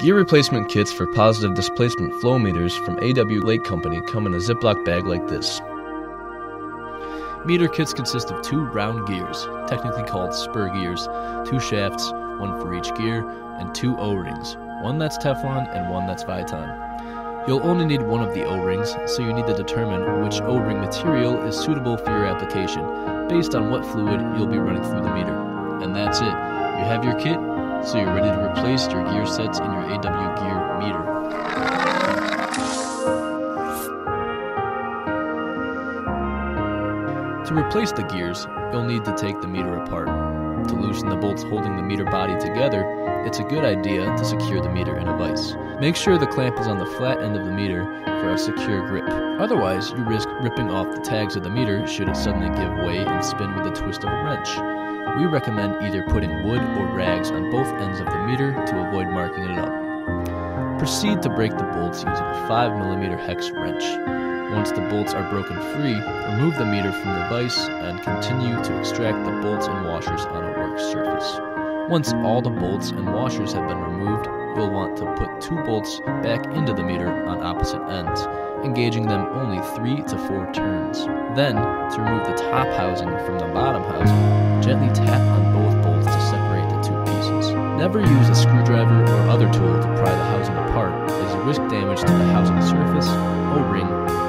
Gear replacement kits for positive displacement flow meters from AW Lake Company come in a Ziploc bag like this. Meter kits consist of two round gears, technically called spur gears, two shafts, one for each gear, and two O-rings, one that's Teflon and one that's Viton. You'll only need one of the O-rings, so you need to determine which O-ring material is suitable for your application, based on what fluid you'll be running through the meter. And that's it. You have your kit, so you're ready to replace your gear sets in your AW Gear meter. To replace the gears, you'll need to take the meter apart. To loosen the bolts holding the meter body together, it's a good idea to secure the meter in a vise. Make sure the clamp is on the flat end of the meter for a secure grip. Otherwise, you risk ripping off the tags of the meter should it suddenly give way and spin with the twist of a wrench. We recommend either putting wood or rags on both ends of the meter to avoid marking it up. Proceed to break the bolts using a 5mm hex wrench. Once the bolts are broken free, remove the meter from the vise and continue to extract the bolts and washers on a work surface. Once all the bolts and washers have been removed, you'll want to put two bolts back into the meter on opposite ends, engaging them only 3 to 4 turns. Then, to remove the top housing from the bottom housing, gently tap on both bolts to separate the two pieces. Never use a screwdriver or other tool to pry the housing apart, as you risk damage to the housing surface, O-ring,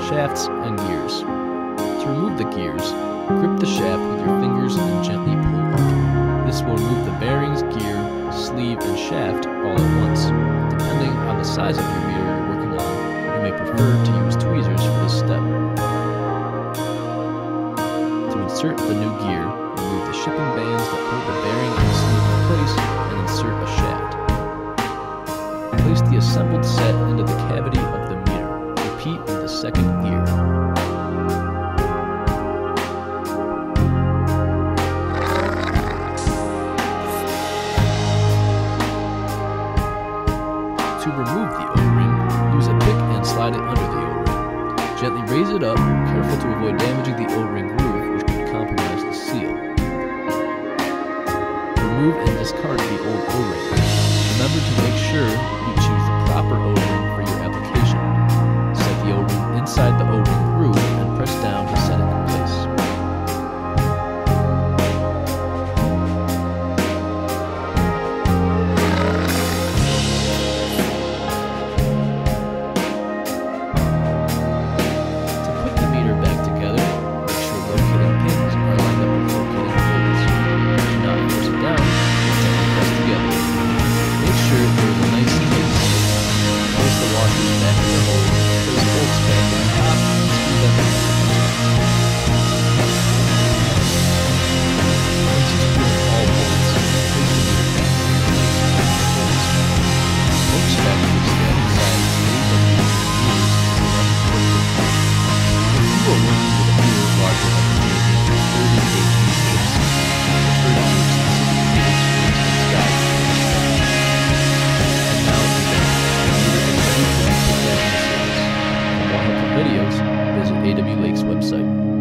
shafts, and gears. To remove the gears, grip the shaft with your fingers and gently pull up. This will remove the bearings, gear, sleeve, and shaft all at once. Depending on the size of your meter you're working on, you may prefer to use tweezers for this step. To insert the new gear, remove the shipping bands that hold the bearing and sleeve in place and insert a shaft. Place the assembled set into the cavity of the meter. Repeat with the second gear. To remove the O-ring, use a pick and slide it under the O-ring. Gently raise it up, careful to avoid damaging the O-ring sure AW Lake's website.